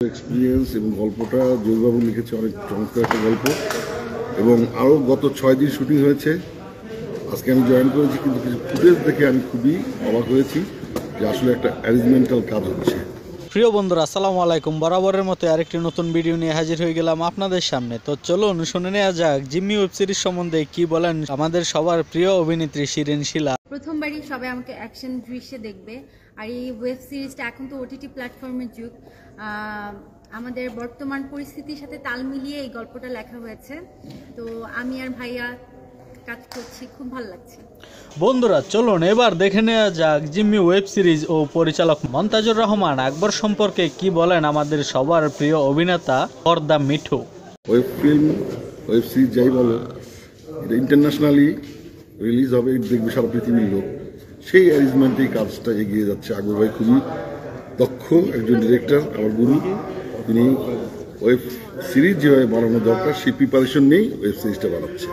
Experience এবং গল্পটা জয়বাবু লিখেছে অনেক চমৎকার একটা গল্প। এবং আরও গত ছয় দিন শুটিং হয়েছে। আজকে আমি জয়েন করেছি, কিন্তু কিছু ফুটেজ দেখে আমি খুবই অবাক হয়েছি যে আসলে একটা অ্যারেঞ্জমেন্টাল কাজ হচ্ছে। প্রিয় বন্ধুরা, আসসালামু আলাইকুম। বরাবরের মতো আরেকটি নতুন ভিডিও নিয়ে হাজির হয়ে গেলাম আপনাদের সামনে। তো চলুন শুনে নেওয়া যাক, জিম্মি ওয়েব সিরিজ সম্বন্ধে কি বলেন আমাদের সবার প্রিয় অভিনেত্রী শিরিন শিলা। প্রথমবারই সবাই আমাকে অ্যাকশন দৃশ্যে দেখবে, আর এই ওয়েব সিরিজটা এখন তো ওটিটি প্ল্যাটফর্মের যুগ। আমাদের বর্তমান পরিস্থিতির সাথে তাল মিলিয়ে এই গল্পটা লেখা হয়েছে। তো আমি আর ভাইয়া কাজ করছি খুব ভালো লাগছে। বন্ধুরা চলুন এবার দেখে নেওয়া যাক জিম্মি ওয়েব সিরিজ ও পরিচালক মন্তাজুর রহমান আকবর সম্পর্কে কি বলেন আমাদের সবার প্রিয় অভিনেতা পর্দা Mithu. Web film web series যাই বলো এটা ইন্টারন্যাশনালি রিলিজ হবে দেখবে সারা পৃথিবীর লোক। সেই অ্যারেঞ্জমেন্টেই কাজটা এগিয়ে যাচ্ছে আকবর ভাই খুবই দক্ষ একজন ডিরেক্টর আমার গুরু। তিনি ওয়েব সিরিজ যেভাবে বানানো দরকার সেই প্রিপারেশন নেই ওয়েব সিরিজটা বানাচ্ছে।